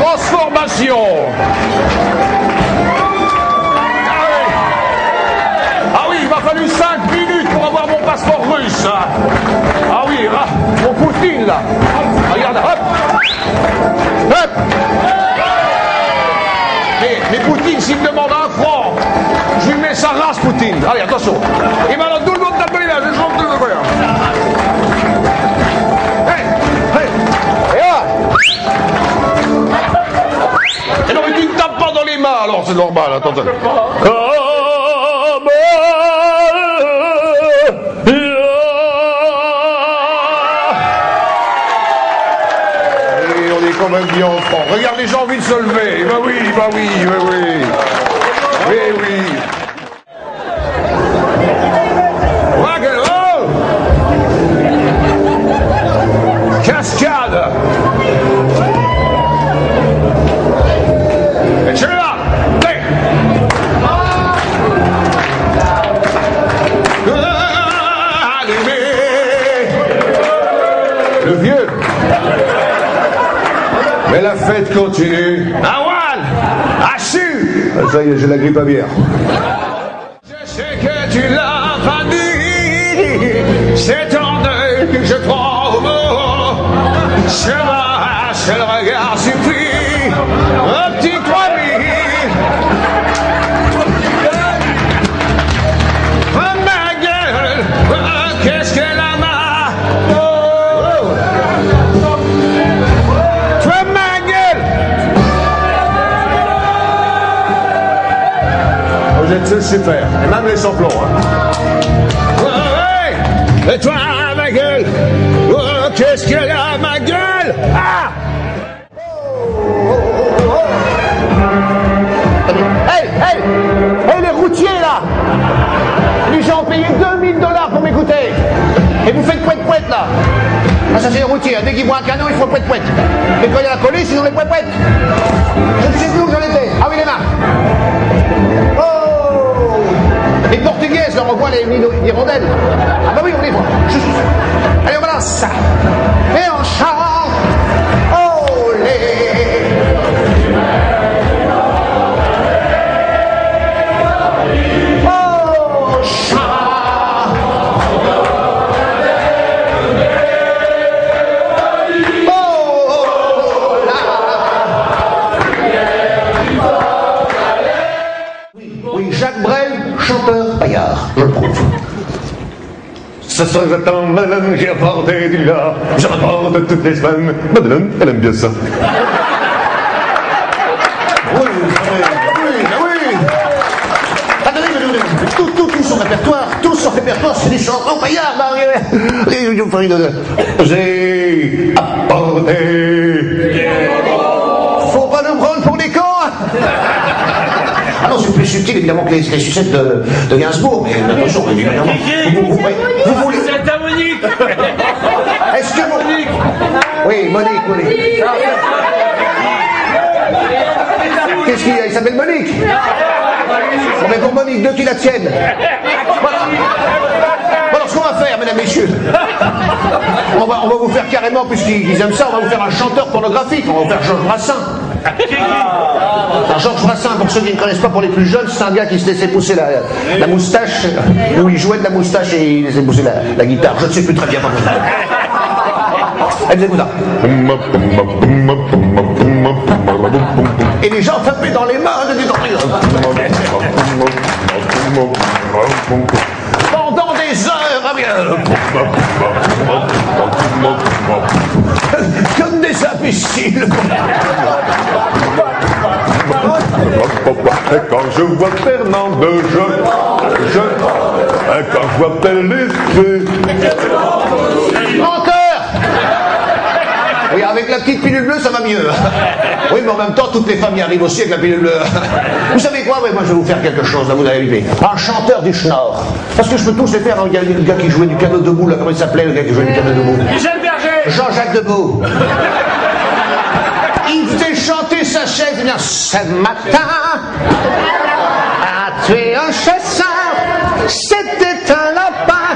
Transformation. Ah oui. Ah oui, il m'a fallu 5 minutes pour avoir mon passeport russe. Ah oui, là, mon Poutine là. Regarde, hop. Hop. Mais, mais Poutine, s'il me demande un franc, je lui mets sa race, Poutine. Allez, attention. Et maintenant, tout le monde tape les mains, c'est normal, attends. Et on est quand même bien en France. Regarde, les gens ont envie de se lever. Bah oui, bah oui, oui, oui. Oui, oui. Vieux. Mais la fête continue. Awan Ah, Ça y est, j'ai la grippe aviaire. Je sais que tu l'as pas dit, c'est en deuil que je crois au mot. Je m'arrache le Super. Et même les samplons. Hein. Et toi, ma gueule Oh, qu'est-ce qu'elle a, ma gueule? Ah Hey, hey Hey, les routiers, là Les gens ont payé 2000 dollars pour m'écouter Et vous faites pouet-pouet, là Ah, ça, c'est les routiers. hein. Dès qu'ils voient un canon, ils font pouet-pouet. Mais quand il y a la police, ils ont les pouet-pouet. Je ne sais plus où j'en étais. Ah oui, les mains. Mino- hirondelles. Ah bah oui, on voit. Juste. Allez, on balance chanteur paillard, je le prouve. Ce soir j'attends madame, j'ai apporté du lard. Je rapporte toutes les semaines. Madeleine, elle aime bien ça. Oui, oui, oui. Attendez, tout, tout, tout son répertoire, tout son répertoire, c'est des chanteurs paillards. Bah, oui, non, c'est plus subtil évidemment que les, les sucettes de, de Gainsbourg, mais attention, évidemment. Vous, vous- vous- vous voulez. Monique Est-ce que Monique Oui, Monique, Monique. Qu'est-ce qu'il y a? Il s'appelle Monique Bon, mais pour Monique, deux qui la tiennent. Voilà. Alors, ce qu'on va faire, mesdames, messieurs, on va, on va vous faire carrément, puisqu'ils aiment ça, on va vous faire un chanteur pornographique. On va vous faire Georges Brassin. Alors, Georges Brassin, pour ceux qui ne connaissent pas, pour les plus jeunes, c'est un gars qui se laissait pousser la, moustache, où il jouait de la moustache et il laissait pousser la, guitare. Je ne sais plus très bien comment. Elle faisait ça. Et les gens tapaient dans les mains de Pendant des heures, ah comme des imbéciles. Et quand je vois Fernande, je. je. Et quand je vois Pellissier. Menteur Oui, avec la petite pilule bleue, ça va mieux. Oui, mais en même temps, toutes les femmes y arrivent aussi avec la pilule bleue. Vous savez quoi Oui, moi, je vais vous faire quelque chose, là, vous allez arriver. Un chanteur du Schnorr. Parce que je peux tous les faire. hein. Il y a le gars qui jouait du piano debout, là, comment il s'appelait, le gars qui jouait du piano debout Michel Berger Jean-Jacques Debout. Il faisait chanter sa chaise, il dit, ce matin, a tué un chasseur, c'était un lapin,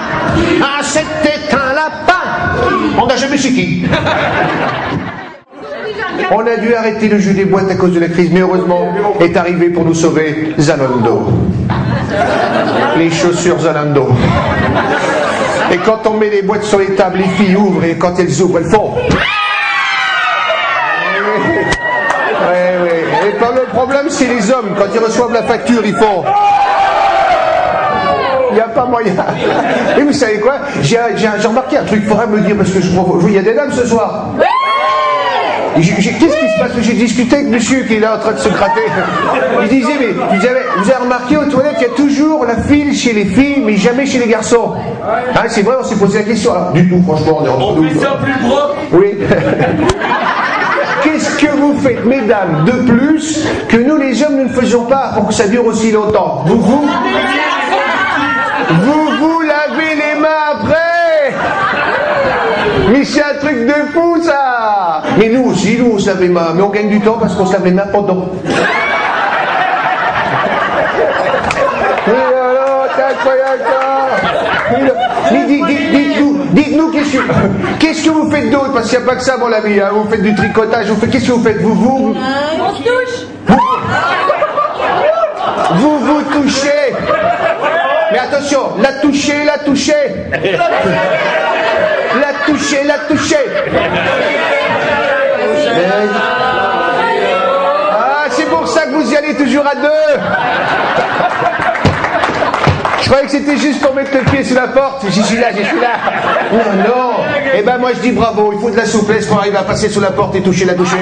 ah, c'était un lapin. On n'a jamais su qui. On a dû arrêter le jeu des boîtes à cause de la crise, mais heureusement est arrivé pour nous sauver Zalando. Les chaussures Zalando. Et quand on met les boîtes sur les tables, les filles ouvrent et quand elles ouvrent, elles font. Ouais, ouais. Et pas le problème, c'est les hommes. Quand ils reçoivent la facture, ils font. Il n'y a pas moyen. Et vous savez quoi? J'ai j'ai remarqué un truc, il faudrait me dire parce que je vois, il y a des dames ce soir. Qu'est-ce qui se passe? J'ai discuté avec monsieur qui est là en train de se gratter. Il disait, mais vous avez, vous avez remarqué aux toilettes, il y a toujours la file chez les filles, mais jamais chez les garçons. Hein, c'est vrai, on s'est posé la question. Alors, du tout, franchement, on est entre nous. plus propre Oui. Que vous faites, mesdames, de plus que nous les hommes nous ne faisons pas pour que ça dure aussi longtemps. Vous vous Vous vous lavez les mains après. Mais c'est un truc de fou ça. Mais nous aussi, nous on se lave les mains, mais on gagne du temps parce qu'on se lave les mains pendant. C'est incroyable ça Mais dites- dites- Dites-nous, dites-nous qu'est-ce que, qu'est-ce que vous faites d'autre? Parce qu'il n'y a pas que ça, mon ami. hein. Vous faites du tricotage, vous faites, qu'est-ce que vous faites? Vous vous, On se touche vous vous touchez. Mais attention, la toucher, la toucher. La toucher, la toucher. Ah, c'est pour ça que vous y allez toujours à deux. Je croyais que c'était juste pour mettre le pied sous la porte. J'y suis là, j'y suis là. Non, non. Eh ben moi je dis bravo. Il faut de la souplesse pour arriver à passer sous la porte et toucher la toucher.